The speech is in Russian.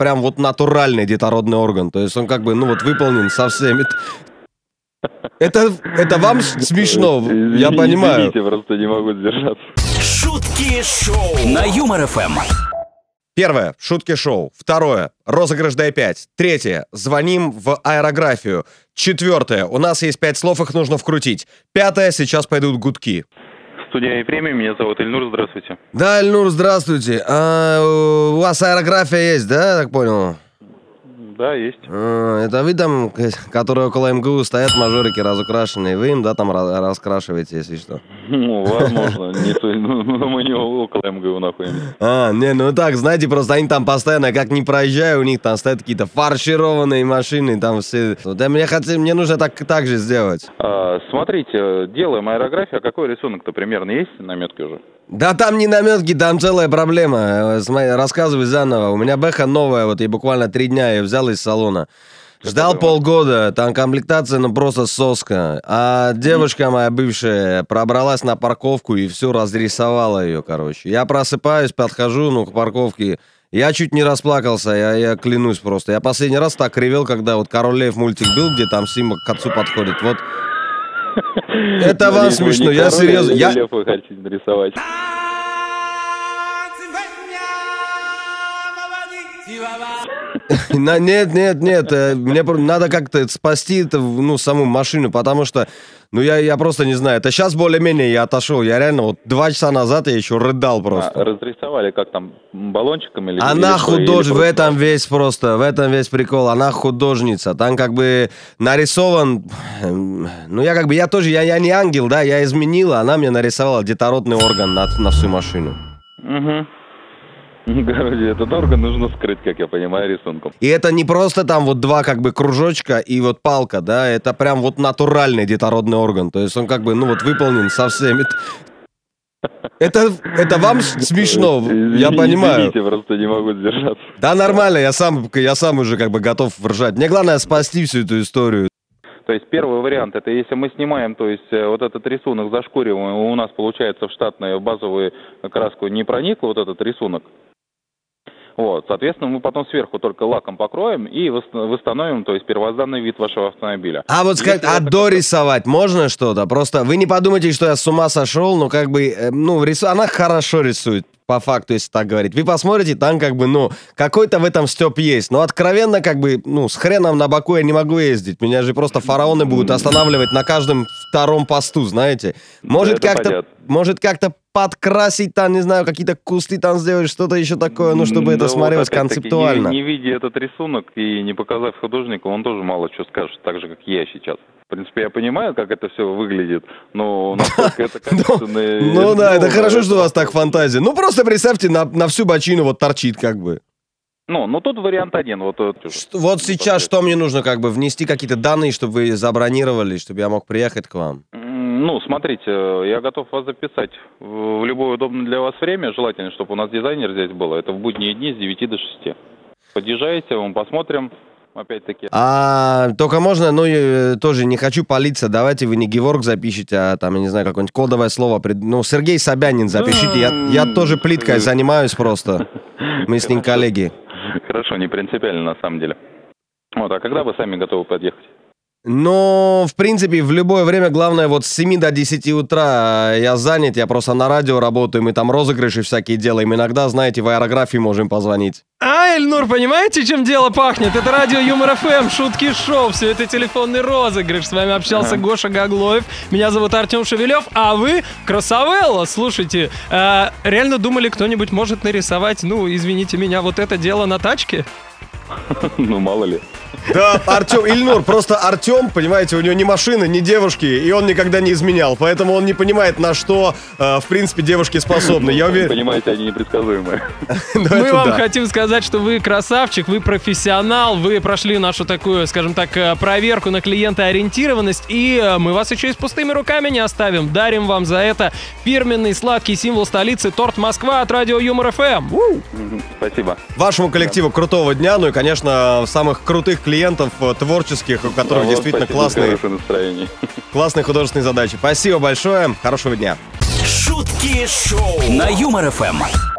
прям вот натуральный детородный орган. То есть он как бы, ну вот выполнен со всеми... Это, это вам смешно, я понимаю. Извините, просто не могу сдержаться. Шутки шоу на Юмор ФМ. Первое. Шутки шоу. Второе. Розыгрыш дай 5. Третье. Звоним в аэрографию. Четвертое. У нас есть пять слов, их нужно вкрутить. Пятое. Сейчас пойдут гудки. Студия и премия, меня зовут Ильнур, здравствуйте. Да, Эльнур, здравствуйте. А, у вас аэрография есть, да, я так понял? Да, есть. А, это вы там, которые около МГУ стоят, мажорики разукрашенные, вы им, да, там раскрашиваете, если что? Ну, возможно, не то, ну, ну, мы не около МГУ находимся. А, не, ну так, знаете, просто они там постоянно, как не проезжаю, у них там стоят какие-то фаршированные машины, там все... Да мне, хотели, мне нужно так, так же сделать. А, смотрите, делаем аэрографию, а какой рисунок-то примерно есть, наметки уже? Да там не наметки, там целая проблема. Э, Рассказывай заново. У меня бэха новая, вот я буквально три дня ее взял из салона. Ждал полгода, там комплектация, ну просто соска. А девушка моя бывшая пробралась на парковку и все разрисовала ее, короче. Я просыпаюсь, подхожу, ну, к парковке. Я чуть не расплакался, я, я клянусь просто. Я последний раз так ревел, когда вот Король Лев мультик был, где там Симба к отцу подходит. Вот это вам смешно, я серьезно. или Я, лев вы хотите нарисовать. На- нет, нет, нет, э, мне надо как-то спасти ну, саму машину, потому что, ну, я, я просто не знаю, это сейчас более-менее я отошел, я реально вот два часа назад я еще рыдал А, просто. разрисовали как там, баллончиком или... Она худож, в этом весь просто, в этом весь прикол, она художница, там как бы нарисован, ну, я как бы, я тоже, я, я не ангел, да, я изменила, она мне нарисовала детородный орган на, на всю машину. Мгм. Короче, этот орган нужно скрыть, как я понимаю, рисунком. И это не просто там вот два как бы кружочка и вот палка, да, это прям вот натуральный детородный орган. То есть он как бы, ну вот выполнен со всеми. Это, это вам смешно, я понимаю. Извините, просто не могу сдержаться. Да нормально, я сам, я сам уже как бы готов ржать. Мне главное спасти всю эту историю. То есть первый вариант, это если мы снимаем, то есть э, вот этот рисунок зашкуриваем, у нас получается в штатную базовую краску не проник вот этот рисунок. Вот, соответственно, мы потом сверху только лаком покроем и вос- восстановим, то есть первозданный вид вашего автомобиля. А вот сказать, а дорисовать можно что-то? Просто вы не подумайте, что я с ума сошел, но как бы, э, ну, рису... она хорошо рисует, по факту, если так говорить. Вы посмотрите, там как бы, ну, какой-то в этом степ есть. Но откровенно, как бы, ну, с хреном на боку я не могу ездить. Меня же просто фараоны будут останавливать на каждом втором посту, знаете. Может как-то, может как-то подкрасить там, не знаю, какие-то кусты там сделать, что-то еще такое, ну, чтобы Да это вот смотрелось концептуально. Не, не видя этот рисунок и не показав художнику, он тоже мало что скажет, так же, как я сейчас. В принципе, я понимаю, как это все выглядит, но насколько это качественно... и Ну да, это хорошо, что у вас так фантазия. Ну просто представьте, на, всю бочину вот торчит как бы. Ну, ну тут вариант один. Вот, вот, сейчас что мне нужно как бы внести какие-то данные, чтобы вы забронировали, чтобы я мог приехать к вам? Ну, смотрите, я готов вас записать в в любое удобное для вас время. Желательно, чтобы у нас дизайнер здесь был. Это в будние дни с 9 до 6. Подъезжайте, мы посмотрим. Опять-таки. А только можно, ну э, тоже не хочу палиться, давайте вы не Геворг запишите, а там, я не знаю, какое-нибудь кодовое слово. Ну, Сергей Собянин запишите, я, я тоже плиткой занимаюсь просто. Мы с ним коллеги. Хорошо, не принципиально на самом деле. Вот, а когда вы сами готовы подъехать? Но, в принципе, в любое время, главное, вот с 7 до 10 утра э, я занят, я просто на радио работаю, мы там розыгрыши всякие делаем. Иногда, знаете, в аэрографии можем позвонить. А, Эльнур, понимаете, чем дело пахнет? Это радио Юмор ФМ, шутки шоу, все это телефонный розыгрыш. С вами общался Гоша Гаглоев. Меня зовут Артем Шевелев, а вы Красавелла. Слушайте, э, реально думали, кто-нибудь может нарисовать, ну, извините меня, вот это дело на тачке? Ну, мало ли. Да, Артем, Ильнур, просто Артем, понимаете, у него ни машины, ни девушки, и он никогда не изменял, поэтому он не понимает, на что, э, в принципе, девушки способны. Я уверен... Понимаете, они непредсказуемые. Ну, Мы вам да. хотим сказать, что вы красавчик, вы профессионал, вы прошли нашу такую, скажем так, э, проверку на клиентоориентированность, и э, мы вас еще и с пустыми руками не оставим. Дарим вам за это фирменный сладкий символ столицы торт Москва от радио Юмор ФМ. Мгм, Спасибо. Вашему коллективу крутого дня, ну и, конечно, самых крутых клиентов, э, творческих, у которых А действительно классные, классные художественные задачи. Спасибо большое, хорошего дня. Шутки шоу на Юмор ФМ.